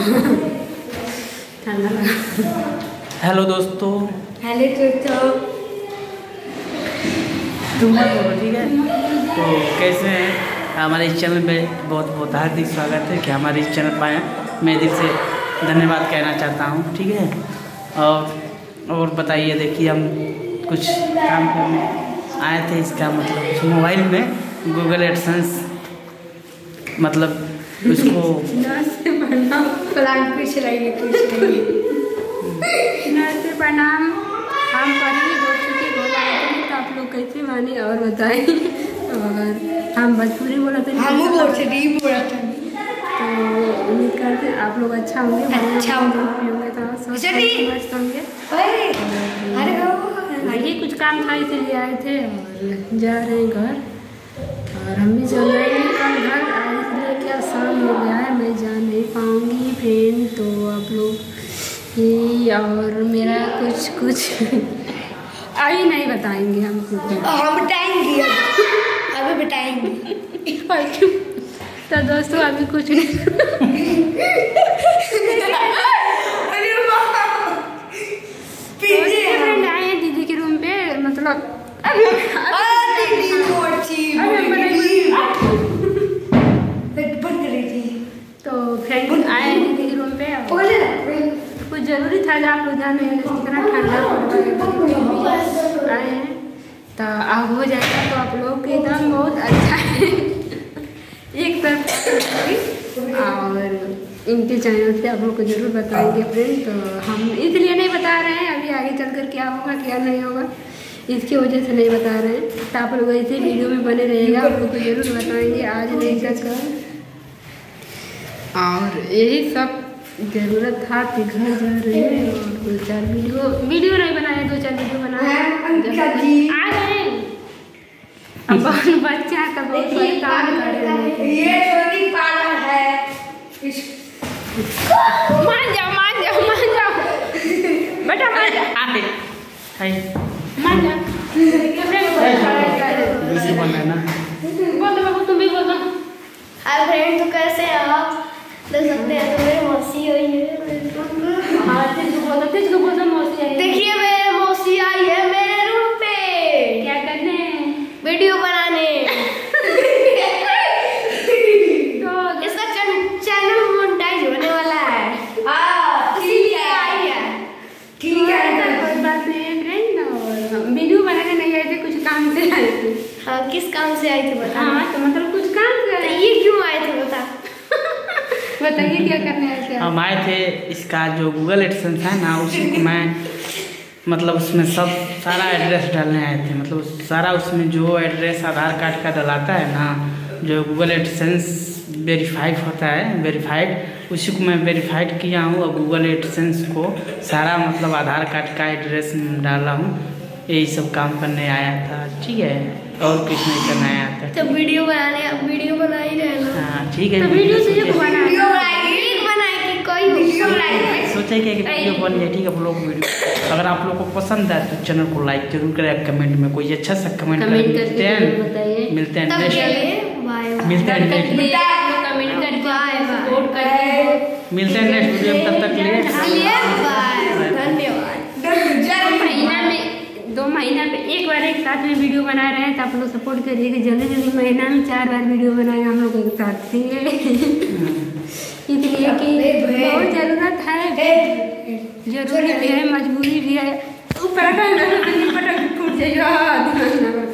ठंडा लगा हेलो दोस्तों। हेलो दोस्तों तुम बोलो ठीक है? तो कैसे हैं? हमारे इस चैनल में बहुत बहुत हार्दिक स्वागत है कि हमारे इस चैनल पर आए मैं दिल से धन्यवाद कहना चाहता हूँ ठीक है? और और बताइए देखिए हम कुछ काम करने आए थे इसका मतलब मोबाइल में गूगल एडसेंस मतलब उसको नमस्ते प्रणाम प्लान कुछ रहेंगे नमस्ते प्रणाम। हम पढ़ी दोस्तों के बोल तो आप लोग कैसे माने और बताएँ। और हम भोजपुरी बोला थे हम बोल नहीं बोला था। तो उम्मीद करते हैं आप लोग अच्छा होंगे अच्छा होंगे। तो मस्त होंगे। अरे कुछ काम था इसलिए आए थे और जा रहे हैं घर। और हम भी चल रहे हैं कल घर और मेरा कुछ कुछ। अभी नहीं बताएँगे हम। हम बताएँगे। अभी बताएँगे। तो दोस्तों अभी कुछ नहीं। ज़रूरी था आप लोग जान कितना ठंडा आए हैं। तो अब हो जाएगा तो आप लोग के एकदम बहुत अच्छा है। एक तरफ़ और इनके चैनल से आप लोग को ज़रूर बताएँगे फ्रेंड तो हम इसलिए नहीं बता रहे हैं, अभी आगे चल कर क्या होगा, क्या नहीं होगा, इसकी वजह से नहीं बता रहे हैं। तो आप लोग ऐसे वीडियो में बने रहिएगा, आप लोग को ज़रूर बताएँगे, आज नहीं तक। और यही सब ज़रूरत था कि घर जा रहे हैं और दो चार वीडियो वीडियो नहीं बनाए दो चार वीडियो बनाए। हाँ। आ गए। अब बहुत बच्चा का बहुत परेशान कर रहे हैं। ये छोटी पाला है। मान जाओ मान जाओ मान जाओ। बेटा मान जाओ। आटे हाय। मान जाओ। कैमरे में बोल रहा है। ना। बोल दो बाबू तुम भी बोल दो। हाय फ्रेंड तो कैसे हैं? आप सकते हैं तो मेरी मौसी हुई है हाँ तेज को बोल तेज को बोल मौसी आई देखिए मेरे मौसी आई है मेरे रूम पे। क्या करने वीडियो बनाने। तो इसका चैनल मोनेटाइज होने वाला है। हाँ आई है। ठीक है कोई बात नहीं है वीडियो बनाने नहीं आए थे कुछ काम से आए थे। हाँ किस काम से आई थी बता हाँ तो मतलब कुछ काम से तो ये क्यों आए थे? बताइए क्या करने आए थे हम आए थे इसका जो गूगल एडसेंस है ना उसी को मैं मतलब उसमें सब सारा एड्रेस डालने आए थे। मतलब सारा उसमें जो एड्रेस आधार कार्ड का डलाता है ना जो गूगल एडसेंस वेरीफाइड होता है वेरीफाइड उसी को मैं वेरीफाइड किया हूँ। और गूगल एडसेंस को सारा मतलब आधार कार्ड का एड्रेस डाला हूँ। यही सब काम करने आया था। ठीक है और कुछ नहीं करने आया था। तो वीडियो बनाने वीडियो बना ही रहे ना हाँ ठीक है तो वीडियो से जो बना वीडियो बनाएँगे रील बनाएगी कोई वीडियो हो बनाएँगे सोचा कि वीडियो बन जाए ठीक है आप लोग को वीडियो। अगर आप लोग को पसंद आए तो चैनल को लाइक ज़रूर करें कमेंट में कोई अच्छा सा कमेंट करें। मिलते हैं मिलते हैं मिलते हैं मिलते हैं नेक्स्ट वीडियो में तब तक के लिए धन्यवाद। दो महीना में दो महीना में एक बार एक साथ में वीडियो बना रहे हैं तो आप लोग सपोर्ट करिए कि जल्दी जल्दी महीना में चार बार वीडियो बनाए हम लोग एक साथ। ठीक है। इसलिए कि बहुत ज़रूरत है ज़रूरी भी है मजबूरी भी है ऊपर का पटक फूट जाएगा